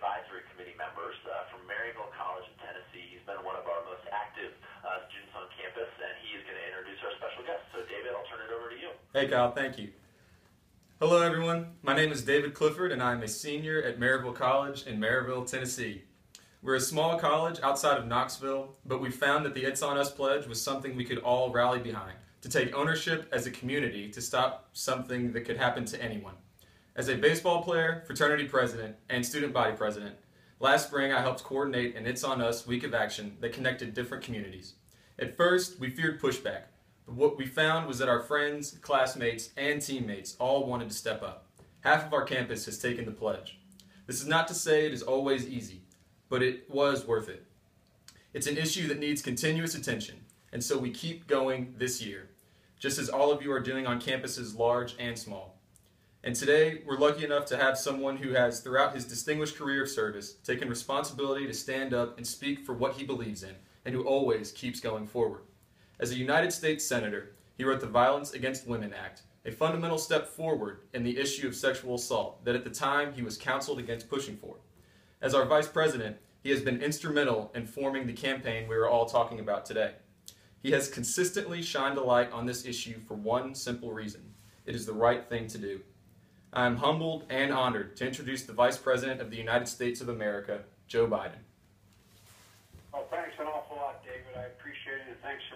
advisory committee members uh, from Maryville College in Tennessee. He's been one of our most active uh, students on campus, and he is going to introduce our special guest. So, David, I'll turn it over to you. Hey, Kyle, thank you. Hello, everyone. My name is David Clifford, and I'm a senior at Maryville College in Maryville, Tennessee. We're a small college outside of Knoxville, but we found that the It's On Us pledge was something we could all rally behind to take ownership as a community to stop something that could happen to anyone. As a baseball player, fraternity president, and student body president, last spring I helped coordinate an It's On Us week of action that connected different communities. At first, we feared pushback, but what we found was that our friends, classmates, and teammates all wanted to step up. Half of our campus has taken the pledge. This is not to say it is always easy, but it was worth it. It's an issue that needs continuous attention, and so we keep going this year, just as all of you are doing on campuses large and small. And today, we're lucky enough to have someone who has, throughout his distinguished career of service, taken responsibility to stand up and speak for what he believes in, and who always keeps going forward. As a United States Senator, he wrote the Violence Against Women Act, a fundamental step forward in the issue of sexual assault that at the time he was counseled against pushing for. As our Vice President, he has been instrumental in forming the campaign we are all talking about today. He has consistently shined a light on this issue for one simple reason it is the right thing to do. I am humbled and honored to introduce the Vice President of the United States of America, Joe Biden. Well, thanks an awful lot, David. I appreciate it, and thanks for